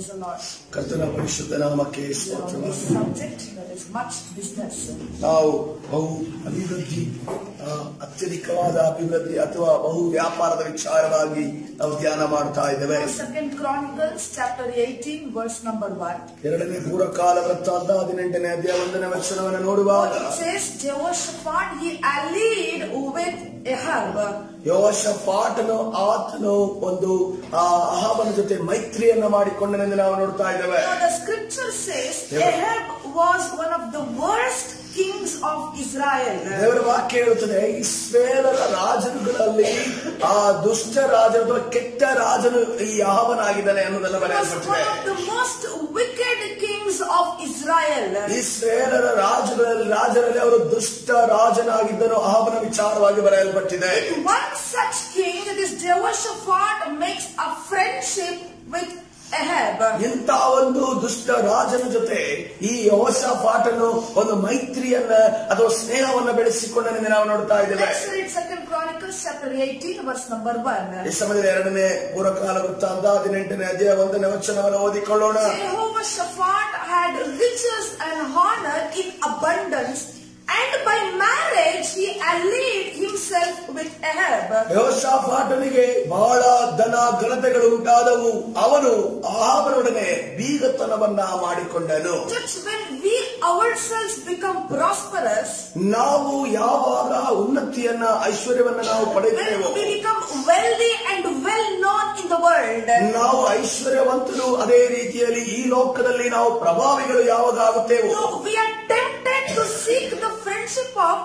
Praise the Lord. ಕರ್ತನ ಪರಿಶುದ್ಧ ನಾಮಕ್ಕೆ On ಸ್ತೋತ್ರ this subject, there is much business. ನಾವು ಬಹು ಅಭಿವೃದ್ಧಿ ಆ, ಅತ್ಯಧಿಕವಾದ ಅಭಿವೃದ್ಧಿ ಅಥವಾ ಬಹು ವ್ಯಾಪಾರದ ವಿಚಾರವಾಗಿ ನಾವು ಧ್ಯಾನ ಮಾಡ್ತಾ ಇದ್ದೇವೆ second Chronicles chapter 18 verse number 1. ಎರಡನೇ ಪೂರ್ವಕಾಲ ವೃತ್ತಾಂತ ಹದಿನೆಂಟನೇ ಅಧ್ಯಾಯ ಒಂದನೇ ವಚನವನ್ನು ನೋಡುವಾಗ. ಯೋಶಫಾಟನು ಆತನು ಒಂದು ಆ ಅಹಾಬನ ಜೊತೆ ಮೈತ್ರಿಯನ್ನ ಮಾಡಿಕೊಂಡನೆಂದು ನಾವು ನೋಡ್ತಾ ಇದ್ದೇವೆ Now the was one of the was kings of Israel ದೇವರ ವಾಕ್ಯ ಹೇಳುತ್ತದೆ ಇಸ್ರೇಲರ ರಾಜರುಗಳಲ್ಲಿ ಆ ದುಷ್ಟ ರಾಜನು ಕೆಟ್ಟ ರಾಜನು ಈ ಯಾವನಾಗಿದ್ದಾನೆ ಅನ್ನೋದೆಲ್ಲ ಬರೆಯಲ್ಪಟ್ಟಿದೆ. Most wicked kings of Israel ಇಸ್ರೇಲರ ರಾಜರಲ್ಲಿ ರಾಜರಲ್ಲಿ ಅವರು ದುಷ್ಟ ರಾಜನಾಗಿದ್ದನು ಆಹಾಬನ ವಿಚಾರವಾಗಿ ಬರೆಯಲ್ಪಟ್ಟಿದೆ. One such king this Jehoshaphat makes a friendship with ಇಂಥ ಒಂದು ದುಷ್ಟ ರಾಜನ ಜೊತೆ ಈ ಹೊಸ ಪಾಠನು ಒಂದು ಮೈತ್ರಿಯನ್ನ ಅಥವಾ ಸ್ನೇಹವನ್ನ ಬೆಳೆಸಿಕೊಂಡನೆಂದು ನಾವು ನೋಡ್ತಾ ಇದ್ದೇವೆ. ಈ ಸಮಯದಲ್ಲಿ ಎರಡನೇ ಪೂರಕಾಲ ವೃತ್ತಾಂತ ಹದಿನೆಂಟನೇ ಅಧ್ಯಾಯ ಒಂದನೇ ವಚನವನ್ನು ಓದಿಕೊಳ್ಳೋಣ. Jehoshaphat had riches and honour in abundance and by marriage he himself with Ahab. ಯೋಷಾಫಾಟನಿಗೆ ಬಹಳ ಧನ ಘನತೆಗಳು ಉಂಟಾದವು. ಅವನು ಆಹಾಬನೊಡನೆ ಬೀಗತನವನ್ನ ಮಾಡಿಕೊಂಡನು. Church, when we ourselves become prosperous, ನಾವು ಯಾವಾಗ ಉನ್ನತಿಯನ್ನ ಐಶ್ವರ್ಯವನ್ನ ನಾವು when ಪಡೆಯುತ್ತೇವೋ we become wealthy and well known in the world, ನಾವು ಐಶ್ವರ್ಯವಂತರು ಅದೇ ರೀತಿಯಲ್ಲಿ ಈ ಲೋಕದಲ್ಲಿ ನಾವು ಪ್ರಭಾವಿಗಳು ಯಾವಾಗ ಆಗುತ್ತೇವೋ so we are tempted to seek the friendship of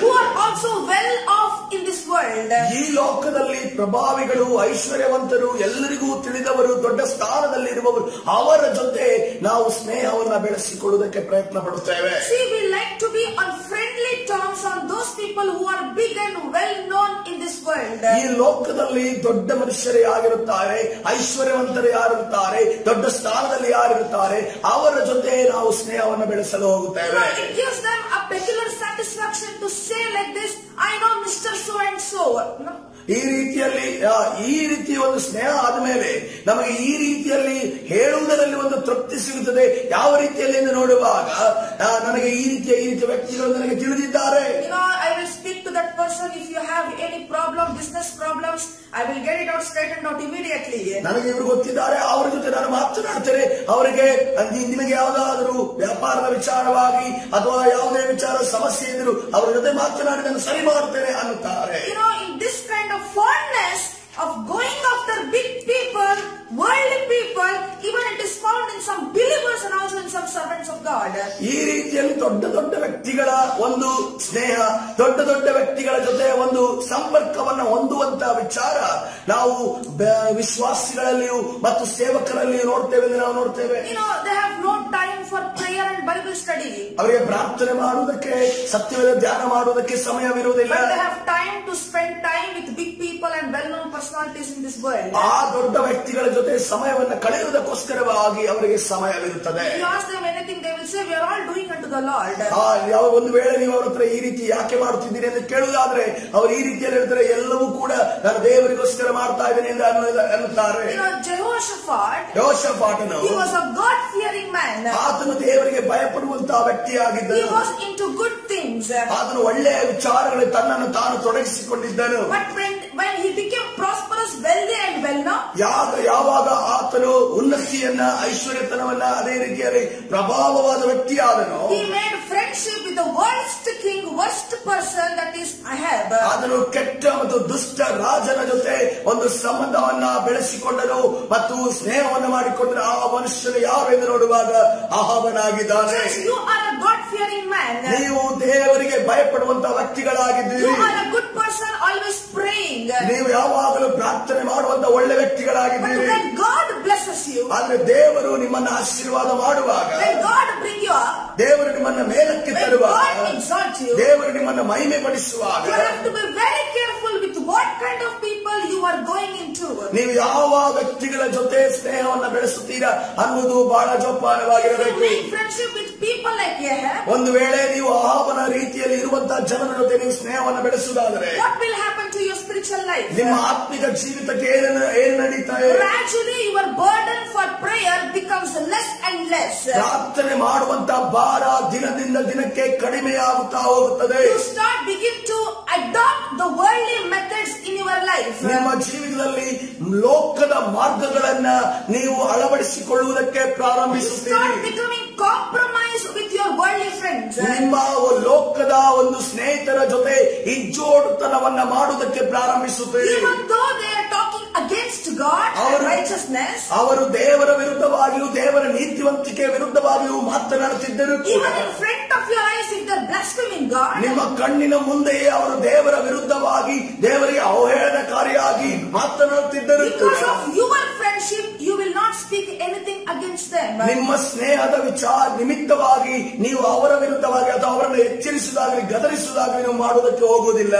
who are also well off in this world. ಈ ಲೋಕದಲ್ಲಿ ಪ್ರಭಾವಿಗಳು ಐಶ್ವರ್ಯವಂತರು ಎಲ್ಲರಿಗೂ ತಿಳಿದವರು ದೊಡ್ಡ ಸ್ಥಾನದಲ್ಲಿ ಇರುವವರು ಅವರ ಜೊತೆ ನಾವು ಸ್ನೇಹವನ್ನ ಬೆಳೆಸಿಕೊಳ್ಳುವುದಕ್ಕೆ ಪ್ರಯತ್ನ ಪಡುತ್ತೇವೆ See, we like to be on friendly terms on those people who are big and well known in this world. ಈ ಲೋಕದಲ್ಲಿ ದೊಡ್ಡ ಮನುಷ್ಯರು ಯಾರಿರುತ್ತಾರೆ ಐಶ್ವರ್ಯವಂತರು ಯಾರಿರುತ್ತಾರೆ ದೊಡ್ಡ ಸ್ಥಾನದಲ್ಲಿ ಯಾರಿರುತ್ತಾರೆ ಅವರ ಜೊತೆ ನಾವು ಸ್ನೇಹವನ್ನು ಬೆಳೆಸಲು ಹೋಗುತ್ತೇವೆ it gives them a peculiar satisfaction to say like this, I know Mr. So and so. No? ಈ ರೀತಿಯಲ್ಲಿ ಈ ರೀತಿ ಒಂದು ಸ್ನೇಹ ಆದ್ಮೇಲೆ ನಮಗೆ ಈ ರೀತಿಯಲ್ಲಿ ಹೇಳುವುದರಲ್ಲಿ ಒಂದು ತೃಪ್ತಿ ಸಿಗುತ್ತದೆ ಯಾವ ರೀತಿಯಲ್ಲಿ ನೋಡುವಾಗ ನನಗೆ ಈ ರೀತಿಯ ಈ ರೀತಿಯ ವ್ಯಕ್ತಿಗಳು ನನಗೆ ತಿಳಿದಿದ್ದಾರೆ I will get it out straightened not immediately. ನನಗೆ ಇವರು ಗೊತ್ತಿದ್ದಾರೆ ಅವರ ಜೊತೆ ನಾನು ಮಾತನಾಡ್ತೇನೆ ಅವರಿಗೆ ನಿ- ನಿಮಗೆ ಯಾವುದಾದರೂ ವ್ಯಾಪಾರದ ವಿಚಾರವಾಗಿ ಅಥವಾ ಯಾವುದೇ ವಿಚಾರ ಸಮಸ್ಯೆ ಇದ್ದರೂ ಅವರ ಜೊತೆ ಮಾತನಾಡಿ ನಾನು ಸರಿ ಮಾಡುತ್ತೇನೆ ಅನ್ನುತ್ತಾರೆ You know, in this kind of fondness of going after big people, worldly people, even it is found in some believers and also in some servants of God. ಈ ರೀತಿಯಲ್ಲಿ ದೊಡ್ಡ ದೊಡ್ಡ ವ್ಯಕ್ತಿಗಳ ಒಂದು ಸ್ನೇಹ ದೊಡ್ಡ ದೊಡ್ಡ ವ್ಯಕ್ತಿಗಳ ಜೊತೆ ಒಂದು ಸಂಪರ್ಕವನ್ನು ಹೊಂದುವಂತಹ ವಿಚಾರ ನಾವು ವಿಶ್ವಾಸಿಗಳಲ್ಲಿಯೂ ಮತ್ತು ಸೇವಕರಲ್ಲಿಯೂ ನೋಡ್ತೇವೆ ಎಂದು ನಾವು ನೋಡ್ತೇವೆ You know, they have no time Bible study ಅವರಿಗೆ ಪ್ರಾರ್ಥನೆ ಮಾಡುವುದಕ್ಕೆ ಸತ್ಯವೇದ ಧ್ಯಾನ ಮಾಡುವುದಕ್ಕೆ ಸಮಯವಿರುವುದಿಲ್ಲ. But they have time to spend time with big people and well known personalities ಆ ದೊಡ್ಡ ವ್ಯಕ್ತಿಗಳ ಜೊತೆ ಸಮಯವನ್ನು ಕಳೆಯುವುದಕ್ಕೋಸ್ಕರವಾಗಿ ಅವರಿಗೆ ಸಮಯವಿರುತ್ತದೆ. They ask them anything they will say we ಆ ಯಾವ ಒಂದು ವೇಳೆ ನೀವು ಅವರತ್ರ ಈ ರೀತಿ ಯಾಕೆ ಮಾಡುತ್ತಿದ್ದೀರಿ ಅಂತ ಕೇಳುವುದಾದರೆ ಅವರು ಈ ರೀತಿಯಲ್ಲಿ ಹೇಳ್ತಾರೆ ಎಲ್ಲವೂ ಕೂಡ ನಾನು ದೇವರಿಗೋಸ್ಕರ ಮಾಡ್ತಾ ಇದ್ದೇನೆ ಅಂತ ಅನ್ನುತ್ತಾರೆ. Jehoshaphat Jehoshaphat no. He was a God-fearing ಆತನು ದೇವರಿಗೆ ಭಯಪಡುವಂತಹ ವ್ಯಕ್ತಿಯಾಗಿದ್ದನು. ಗುಡ್ ಥಿಂಗ್ಸ್ ಆದರೂ ಒಳ್ಳೆಯ ವಿಚಾರಗಳು ತನ್ನನ್ನು ತಾನು ತೊಡಗಿಸಿಕೊಂಡಿದ್ದನು. ಪ್ರಾಸ್ಪರಸ್ ವೆಲ್ ದೇ ಯಾವಾಗ ಆತನು ಉನ್ನತಿಯನ್ನ ಐಶ್ವರ್ಯತನವನ್ನ ಅದೇ ರೀತಿಯಲ್ಲಿ ಪ್ರಭಾವವಾದ ವ್ಯಕ್ತಿ ಆದನು friendship friendship with the worst king, worst person that is Ahab. ಆತನು ಕೆಟ್ಟ ಮತ್ತು ದುಷ್ಟ ರಾಜನ ಜೊತೆ ಒಂದು ಸಂಬಂಧವನ್ನ ಬೆಳೆಸಿಕೊಂಡನು ಮತ್ತು ಸ್ನೇಹವನ್ನು ಮಾಡಿಕೊಂಡನು ಆ ಮನುಷ್ಯನು ಯಾರು ಎಂದು ನೋಡುವಾಗ ಅಹಾಬನಾಗಿದ್ದಾನೆ Since you are a God-fearing man, ನೀವು ದೇವರಿಗೆ ಭಯಪಡುವಂತ you ವ್ಯಕ್ತಿಗಳಾಗಿದ್ದೀರಿ are a good person, always praying. ನೀವು ಯಾವಾಗಲೂ ಪ್ರಾರ್ಥನೆ ಮಾಡುವಂತ ಒಳ್ಳೆ But ವ್ಯಕ್ತಿಗಳಾಗಿದ್ದೀರಿ when God blesses you, ಆದ್ರೆ ದೇವರು ನಿಮ್ಮನ್ನ ಆಶೀರ್ವಾದ ಮಾಡುವಾಗ when God bring you up, ದೇವರು ನಿಮ್ಮನ್ನ ಮೇಲಕ್ಕೆ when ತರುವಾಗ God exalt you, ದೇವರು ನಿಮ್ಮನ್ನ ಮಹಿಮೆ ಪಡಿಸುವಾಗ you have to be very careful with what kind of people you are going into. ನೀವು ಯಾವ ವ್ಯಕ್ತಿಗಳ ಜೊತೆ ಸ್ನೇಹವನ್ನ ಬೆಳೆಸುತ್ತೀರಾ ಅನ್ನೋದು ಬಹಳ ಜೋಪಾನವಾಗಿರಬೇಕು friendship with people like Ahab, ಒಂದು ವೇಳೆ ನೀವು ಆಹಬನ ರೀತಿಯಲ್ಲಿ ಇರುವಂತಹ ಜನರ ಜೊತೆ ನೀವು ಸ್ನೇಹವನ್ನು ಬೆಳೆಸುವುದಾದರೆ what will happen to your spiritual life. ನಿಮ್ಮ ಆತ್ಮಿಕ ಜೀವಿತಕ್ಕೆ ಏನ ಏನ್ ನಡೀತಾ ಇದೆ Gradually, your burden for prayer becomes less and less. ಪ್ರಾರ್ಥನೆ ಮಾಡುವಂತಹ ಭಾರ ದಿನದಿಂದ ದಿನಕ್ಕೆ ಕಡಿಮೆಯಾಗುತ್ತಾ ಹೋಗುತ್ತದೆ You start begin to adopt the worldly methods in your life. ನಿಮ್ಮ ಜೀವಿತದಲ್ಲಿ ಲೋಕದ ಮಾರ್ಗಗಳನ್ನ ನೀವು ಅಳವಡಿಸಿಕೊಳ್ಳುವುದಕ್ಕೆ ಪ್ರಾರಂಭಿಸುತ್ತೀರಿ. ನಿಮ್ಮ ಲೋಕದ ಒಂದು ಸ್ನೇಹಿತರ ಜೊತೆ ಇಜ್ಜೋಡುತನವನ್ನ ಮಾಡುವುದಕ್ಕೆ ಪ್ರಾರಂಭಿಸುತ್ತೀರಿ. ಅವರು ದೇವರ ವಿರುದ್ಧವಾಗಿಯೂ ದೇವರ ನೀತಿವಂತಿಕೆ ವಿರುದ್ಧವಾಗಿಯೂ ಮಾತನಾಡುತ್ತಿದ್ದರು ನಿಮ್ಮ ಕಣ್ಣಿನ ಮುಂದೆಯೇ ಅವರು ದೇವರ ವಿರುದ್ಧವಾಗಿ ನಿಮ್ಮ ಸ್ನೇಹದ ವಿಚಾರ ನಿಮಿತ್ತವಾಗಿ ನೀವು ಅವರ ವಿರುದ್ಧವಾಗಿ ಅಥವಾ ಅವರನ್ನು ಎಚ್ಚರಿಸುವುದಾಗಲಿ ಗದರಿಸುವುದಾಗಲಿ ನೀವು ಮಾಡುವುದಕ್ಕೆ ಹೋಗುವುದಿಲ್ಲ.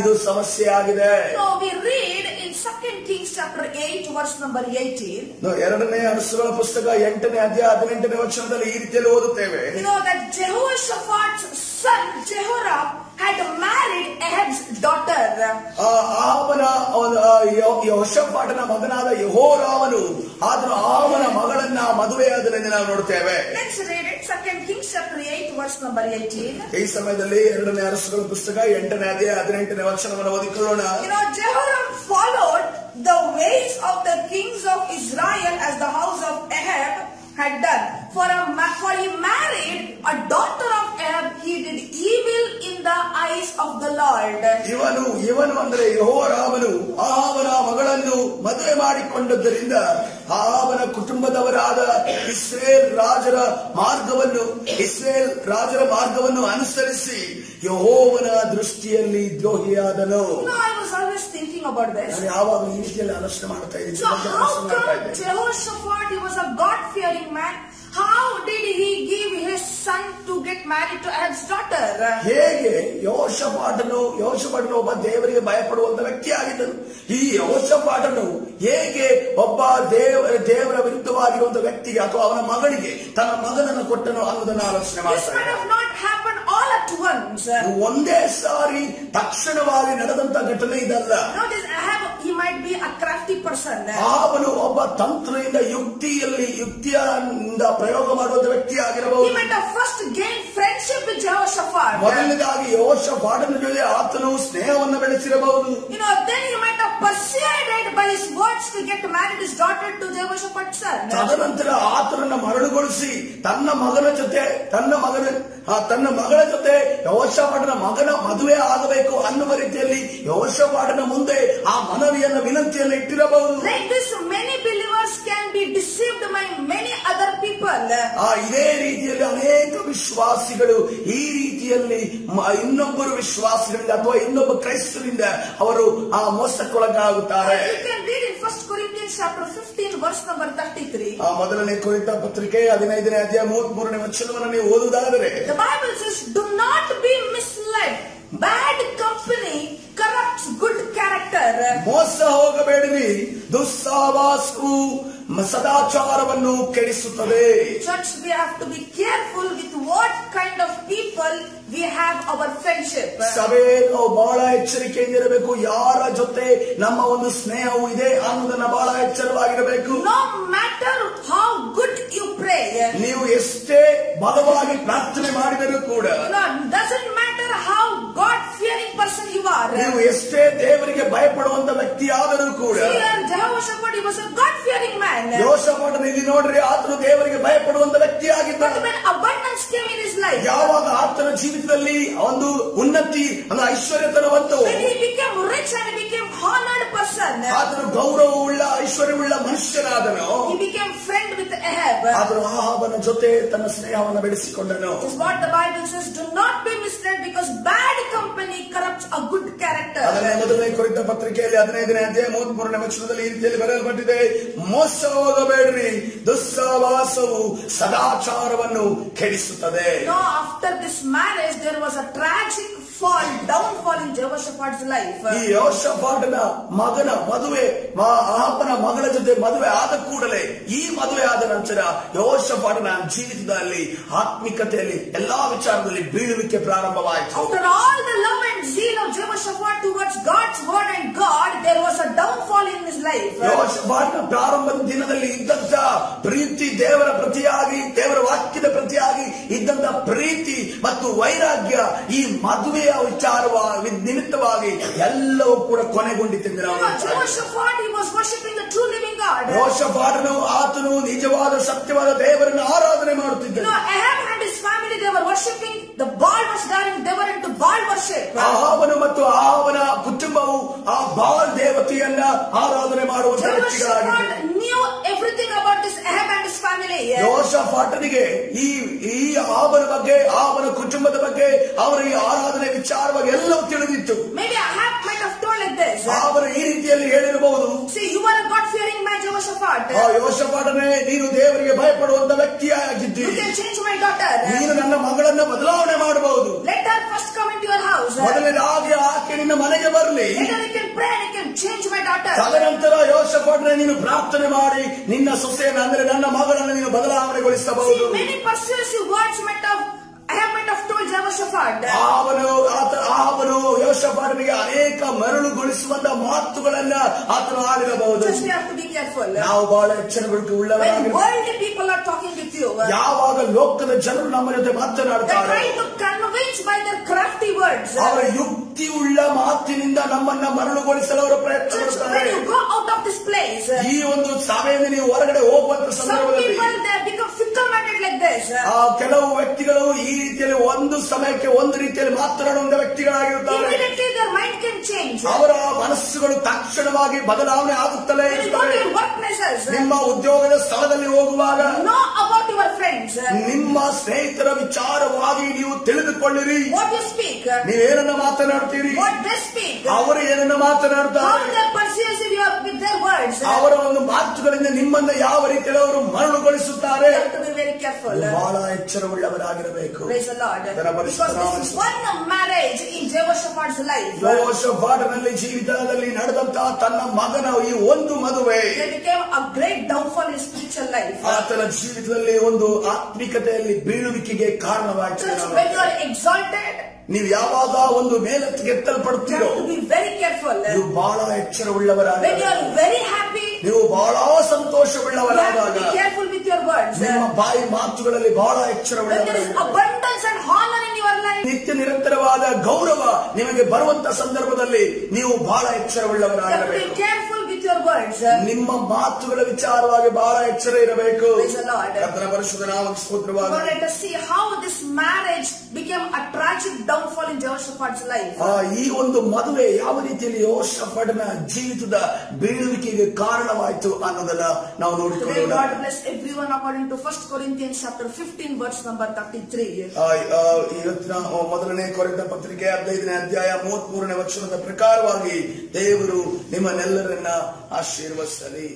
ಇದು ಸಮಸ್ಯೆ ಆಗಿದೆ. So we read in 2 Kings chapter 8, verse number 18. ನಾವು ಎರಡನೇ ಅರಸುಗಳ ಪುಸ್ತಕ ಎಂಟನೇ ಅಧ್ಯಾಯ ಹದಿನೆಂಟನೇ ವರ್ಷದಲ್ಲಿ ಈ ರೀತಿಯಲ್ಲಿ ಓದುತ್ತೇವೆ You know that Jehoshaphat's son Jehoram had married Ahab's daughter. ಆ ಆವನ ಯಶಪಾಠನ ಮಗನಾದ ಯಹೋರಾಮನು ಆದರೂ ಅವನ ಮಗಳನ್ನ ಮದುವೆಯಾದನೆಂದು ನಾವು ನೋಡ್ತೇವೆ. ಈ ಸಮಯದಲ್ಲಿ ಎರಡನೇ ಅರಸುಗಳ ಪುಸ್ತಕ ಎಂಟನೇ ಅದೇ ಹದಿನೆಂಟನೇ ವರ್ಷವನ್ನು ಓದಿಕೊಳ್ಳೋಣ. Followed the ways of the kings of Israel as the house of Ahab had done for for you married a daughter eyes of the. ಇವನು ಇವನು ಅಂದ್ರೆ ಯಹೋರಾಮನು ಆವನ ಮಗಳನ್ನು ಮದುವೆ ಮಾಡಿಕೊಂಡದ್ದರಿಂದ ಆವನ ಕುಟುಂಬದವರಾದ ಇಸ್ರೇಲ್ ರಾಜರ ಮಾರ್ಗವನ್ನು, ಇಸ್ರೇಲ್ ರಾಜರ ಮಾರ್ಗವನ್ನು ಅನುಸರಿಸಿ ಯಹೋವನ ದೃಷ್ಟಿಯಲ್ಲಿ ದ್ರೋಹಿಯಾದನು. ಯಾವಾಗಲೂ about this. ನಾನು ಯಾವಾಗ ಈ ರೀತಿಯಲ್ಲಿ ಆಲೋಚನೆ ಮಾಡ್ತಾ ಇದ್ದೀನಿ So how ಆಲೋಚನೆ ಮಾಡ್ತಾ come ಇದ್ದೆ Jehoshaphat, he was a God-fearing man, how did he give his son to get married to Ahab's daughter? ಹೇಗೆ ಯೋಷಪಾಟನು ಯೋಷಪಾಟನು ಒಬ್ಬ ದೇವರಿಗೆ ಭಯಪಡುವಂತ ವ್ಯಕ್ತಿ ಆಗಿದ್ದನು? ಈ ಯೋಷಪಾಟನು ಹೇಗೆ ಒಬ್ಬ ದೇವರ ದೇವರ ವಿರುದ್ಧವಾಗಿರುವಂತ ವ್ಯಕ್ತಿಗೆ ಅಥವಾ ಅವನ ಮಗಳಿಗೆ ತನ್ನ ಮಗನನ್ನು ಕೊಟ್ಟನು ಅನ್ನೋದನ್ನು ಆಲೋಚನೆ ಮಾಡ್ತಾರೆ at once. ಒಂದೇ ಸಾರಿ ತಕ್ಷಣವಾಗಿ ನಡೆದಂತ ಘಟನೆ ಇದಲ್ಲ Notice Ahab, he might be a crafty person. ಅವನು ಒಬ್ಬ ತಂತ್ರದಿಂದ ಯುಕ್ತಿಯಲ್ಲಿ ಯುಕ್ತಿಯಿಂದ ಪ್ರಯೋಗ ಮಾಡುವಂತ ವ್ಯಕ್ತಿ ಆಗಿರಬಹುದು He might have first gained friendship with Jehoshaphat ಮೊದಲನೇದಾಗಿ ಸ್ನೇಹವನ್ನು ಬೆಳೆಸಿರಬಹುದು. You know you might have persuaded by his to get married his daughter to Jehoshaphat sir ತದನಂತರ ಆತನನ್ನು ಮರಳುಗೊಳಿಸಿ ತನ್ನ ಮಗನ ಜೊತೆ ತನ್ನ ಮಗನ ತನ್ನ ಮಗಳ ಜೊತೆ ಯೋಶಫಾಟನ ಮಗನ ಮದುವೆ ಆಗಬೇಕು ಅನ್ನುವ ರೀತಿಯಲ್ಲಿ ಯೋಶಫಾಟನ ಮುಂದೆ ಆ ಮನವಿಯನ್ನು ವಿನಂತಿಯನ್ನು ಇಟ್ಟಿರಬಹುದು. Like this many be deceived by many other people. ಆ ಇದೇ ರೀತಿಯಲ್ಲಿ ಅನೇಕ ವಿಶ್ವಾಸಿಗಳು ಈ ರೀತಿಯಲ್ಲಿ ಇನ್ನೊಬ್ಬರು ವಿಶ್ವಾಸಿಗಳಿಂದ ಅಥವಾ ಇನ್ನೊಬ್ಬ ಕ್ರೈಸ್ತರಿಂದ ಅವರು ಆ ಮೋಸಕ್ಕೊಳಗಾಗುತ್ತಾರೆ You can read in 1 Corinthians chapter 15, verse number 33. ಆ ಮೊದಲನೇ ಕುರಿತ ಪತ್ರಿಕೆ ಹದಿನೈದನೇ ಅಧ್ಯಾಯ ಮೂವತ್ತ್ ಮೂರನೇ ವಚನವನ್ನು ನೀವು ಓದುವುದಾದರೆ The Bible says, do not be misled. Bad company corrupts good character. ಮೋಸ ಹೋಗಬೇಡಿರಿ. ದುಸ್ಸಾವಾಸವು ಸದಾಚಾರವನ್ನು ಕೆಡಿಸುತ್ತದೆ. Church we have to be careful with what kind of people we have our friendship ಸಭೆ ನಾವು ಬಹಳ ಎಚ್ಚರಿಕೆಯಿಂದ ಇರಬೇಕು ಯಾರ ಜೊತೆ ನಮ್ಮ ಒಂದು ಸ್ನೇಹವು ಇದೆ ಅನ್ನೋದನ್ನ ಬಹಳ ಎಚ್ಚರವಾಗಿರಬೇಕು. No matter how good you pray ನೀವು ಎಷ್ಟೇ ಬಲವಾಗಿ ಪ್ರಾರ್ಥನೆ ಮಾಡಿದರೂ ಕೂಡ doesn't doesn't God fearing person you are ನೀವು ಎಷ್ಟೇ ದೇವರಿಗೆ ಭಯಪಡುವಂತ ವ್ಯಕ್ತಿ ಆದರೂ ಕೂಡ ಗಾಡ್ ಫಿಯರಿಂಗ್ ಮ್ಯಾನ್ ಜೋಶಪಟ್ ನಿಧಿ ನೋಡ್ರಿ ಆತನು ದೇವರಿಗೆ ಭಯಪಡುವಂತ ವ್ಯಕ್ತಿ ಆಗಿದ್ದಾರೆ ಯಾವಾಗ ಆತ ಜೀವಿತದಲ್ಲಿ ಒಂದು ಉನ್ನತಿ ಅಂದ್ರೆ ಐಶ್ವರ್ಯತನವಂತು. ಆತನು ಗೌರವವುಳ್ಳ ಐಶ್ವರ್ಯವುಳ್ಳ ಮನುಷ್ಯನಾದನು. Ahab. ಆತನು ಆಹಾಬನ ಜೊತೆ ತನ್ನ ಸ್ನೇಹವನ್ನು ಬೆಳೆಸಿಕೊಂಡನು. The Bible not be because bad good character ಮೊದಲನೇ ಕುರಿತ ಪತ್ರಿಕೆಯಲ್ಲಿ ಹದಿನೈದನೇ ಅಧ್ಯಾಯ ಮೂವತ್ ಮೂರನೇ ವಚನದಲ್ಲಿ ಈ ರೀತಿಯಲ್ಲಿ ಬರೆಯಲ್ಪಟ್ಟಿದೆ ಮೋಸ ಹೋಗಬೇಡ್ರಿ ಸದಾಚಾರವನ್ನು ಕೆಡಿಸುತ್ತದೆ. After this this marriage, there was a tragic fall, downfall in Jehoshaphat's life. ಈ ಯೋಷಪಾಟನ ಮಗನ ಮದುವೆ ಆಪನ ಮಗಳ ಜೊತೆ ಮದುವೆ ಆದ ಕೂಡಲೇ ಈ ಮದುವೆ ಆದ ನಂತರ ಯೋಷಪಾಟನ ಜೀವಿತದಲ್ಲಿ ಆತ್ಮಿಕತೆಯಲ್ಲಿ ಎಲ್ಲಾ ವಿಚಾರದಲ್ಲಿ ಬೀಳುವಿಕೆ ಪ್ರಾರಂಭವಾಯಿತು After all the love and zeal of Jehoshaphat towards God's word and God, there was a downfall in his ಯೋಷಫಾಟನ ಪ್ರಾರಂಭದ ದಿನದಲ್ಲಿ ಇದ್ದಂತ ಪ್ರೀತಿ ದೇವರ ಪ್ರತಿಯಾಗಿ ದೇವರ ವಾಕ್ಯದ ಪ್ರತಿಯಾಗಿ ಇದ್ದಂತ ಪ್ರೀತಿ ಮತ್ತು ವೈರಾಗ್ಯ ಈ ಮದುವೆಯ ವಿಚಾರವಾಗಿ ನಿಮಿತ್ತವಾಗಿ ಎಲ್ಲವೂ ಕೂಡ ಕೊನೆಗೊಂಡಿತ್ತೆಂದು ನಾವು. ಆತನು ನಿಜವಾದ ಸತ್ಯವಾದ ದೇವರನ್ನು ಆರಾಧನೆ ಮಾಡುತ್ತಿದ್ದ ಮಾಡುತ್ತಿದ್ದನು family, they were worshipping, the Baal was there and they were into Baal worship. ಆಹಾವನು ಮತ್ತು ಆಹಾವನ ಆ ಬಾಲ್ ದೇವತೆಯನ್ನ ಆರಾಧನೆ ಮಾಡುವ ವ್ಯಕ್ತಿಗಳಾಗಿದೆ. ಈ ಈ ಆವನ ಬಗ್ಗೆ ಆಬನ ಕುಟುಂಬದ ಬಗ್ಗೆ ಅವರ ಈ ಆರಾಧನೆ ವಿಚಾರವಾಗಿ ಎಲ್ಲವೂ ತಿಳಿದಿತ್ತು. ಅವರು ಈ ರೀತಿಯಲ್ಲಿ ಹೇಳಿರಬಹುದು. see ನೀನು ದೇವರಿಗೆ ಭಯಪಡುವಂತ ವ್ಯಕ್ತಿಯಾಗಿದ್ದಿ. ನೀನು ನನ್ನ ಮಗಳನ್ನ ಬದಲಾವಣೆ ಮಾಡ್ ಮೊದಲನೇದಾಗಿ ಆಕೆ ನಿನ್ನ ಮನೆಗೆ ಬರಲಿ. ತದನಂತರ ಯೋಷಫಾಟನೆ ನೀನು ಪ್ರಾರ್ಥನೆ ಮಾಡಿ ನಿನ್ನ ಸೊಸೆಯನ್ನ ಅಂದ್ರೆ ನನ್ನ ಮಗಳನ್ನು ನೀನು ಬದಲಾವಣೆಗೊಳಿಸಬಹುದು. ಅವನು ಅವನು ಯೋಷಫಾಟನಿಗೆ ಅನೇಕ ಮರಳುಗೊಳಿಸುವಂತ ಮಾತುಗಳನ್ನ ಆತನು ಆಡಿರಬಹುದು. ನಾವು ಬಹಳ ಎಚ್ಚರಬೇಕು When ಉಳ್ಳವರಾಗಿ worldly people are talking with ಯಾವಾಗ ಲೋಕದ ಜನರು ನಮ್ಮ ಜೊತೆ ಮಾತನಾಡುತ್ತಾರೆ. ಅವರ ಯುಕ್ತಿ ಉಳ್ಳ ಮಾತಿನಿಂದ ನಮ್ಮನ್ನ ಮರಳುಗೊಳಿಸಲು ಅವರು ಪ್ರಯತ್ನ ಈ ಒಂದು ಸಭೆಯಿಂದ ನೀವು ಹೊರಗಡೆ ಹೋಗುವಂತ ಸಂದರ್ಭದಲ್ಲಿ people they have become fickle-minded like this. ಕೆಲವು ವ್ಯಕ್ತಿಗಳು ಈ ರೀತಿಯಲ್ಲಿ ಒಂದು ಸಮಯಕ್ಕೆ ಒಂದು ರೀತಿಯಲ್ಲಿ ಮಾತನಾಡುವಂತ ವ್ಯಕ್ತಿಗಳಾಗಿರುತ್ತಾರೆ Immediately their mind can change. ಅವರ ಮನಸ್ಸುಗಳು ತಕ್ಷಣವಾಗಿ ಬದಲಾವಣೆ ಆಗುತ್ತಲೇ ಇರುತ್ತವೆ ನಿಮ್ಮ ಉದ್ಯೋಗದ ಸ್ಥಳದಲ್ಲಿ ಹೋಗುವಾಗ know about your friends. ನಿಮ್ಮ ಸ್ನೇಹಿತರ ವಿಚಾರವಾಗಿ ನೀವು ತಿಳಿದುಕೊಳ್ಳಿರಿ What you speak, ನೀವೇನನ್ನ ಮಾತನಾಡ್ತೀರಿ what they speak, ಅವರು ಏನನ್ನ how ಮಾತನಾಡ್ತಾರೆ they ಮಾತುಗಳಿಂದ ನಿಮ್ಮನ್ನು ಯಾವ ರೀತಿಯಲ್ಲಿ ಅವರು ಮರಳುಗೊಳಿಸುತ್ತಾರೆ? ಬಹಳ ಎಚ್ಚರವುಳ್ಳವರಾಗಿರಬೇಕು. ಈ ಜೀವಿತದಲ್ಲಿ ನಡೆದಂತಹ ತನ್ನ ಮಗನ ಈ ಒಂದು ಮದುವೆ. ಗ್ರೇಟ್ ಲೈಫ್ ಆತನ ಜೀವಿತದಲ್ಲಿ ಒಂದು ಆತ್ಮಿಕತೆಯಲ್ಲಿ ಬೀಳುವಿಕೆಗೆ ಕಾರಣವಾಗಿದೆ ಎಕ್ಸಾಲ್ಟೆಡ್ ನೀವು ಯಾವಾಗ ಒಂದು ಮೇಲತ್ತು ಕೆತ್ತಲ್ಪಡ್ತೀರೋ ವೆರಿ ಕೇರ್ಫುಲ್ ನೀವು ಬಹಳ ಎಚ್ಚರವುಳ್ಳವರ ವೆರಿ ಹ್ಯಾಪಿ ನೀವು ಬಹಳ ಸಂತೋಷವುಳ್ಳವರಾದಾಗ ಕೇರ್ಫುಲ್ ವಿತ್ ಯುವರ್ ವರ್ಡ್ಸ್ ನಿಮ್ಮ ಬಾಯಿ ಮಾತುಗಳಲ್ಲಿ ಬಹಳ ಎಚ್ಚರವುಳ್ಳವರ ಅಬಂಡೆನ್ಸ್ ಅಂಡ್ ಇನ್ ಲೈಫ್ ನಿತ್ಯ ನಿರಂತರವಾದ ಗೌರವ ನಿಮಗೆ ಬರುವಂತ ಸಂದರ್ಭದಲ್ಲಿ ನೀವು ಬಹಳ ಎಚ್ಚರವುಳ್ಳವರಾಗಬೇಕು. ಕೇರ್ಫುಲ್ ನಿಮ್ಮ ಮಾತುಗಳ ವಿಚಾರವಾಗಿ ಬಹಳ ಎಚ್ಚರ ಇರಬೇಕು. ಕರ್ತನ ಪರಿಶುದ್ಧ ನಾಮಕ್ಕೆ ದಿಸ್ ಮ್ಯಾರೇಜ್ ಲೈಫ್ ಈ ಒಂದು ಮದುವೆ ಯಾವ ರೀತಿಯಲ್ಲಿ ಜೋಸೆಫಟ್ನ ಜೀವಿತದ ಬೀಳುವಿಕೆಗೆ ಕಾರಣವಾಯಿತು ಅನ್ನೋದನ್ನ ನಾವು ನೋಡ್ತೀವಿ God everyone according to first Corinthian chapter 15 verse number 33 ಆ ಇವತ್ತಿನ ಮೊದಲನೇ ಕೊರಿಂಥ ಪತ್ರಿಕೆ 15ನೇ ಅಧ್ಯಾಯ 33ನೇ ವಚನದ ಪ್ರಕಾರವಾಗಿ ದೇವರು ನಿಮ್ಮನ್ನೆಲ್ಲರನ್ನ ஆசீர்வசனே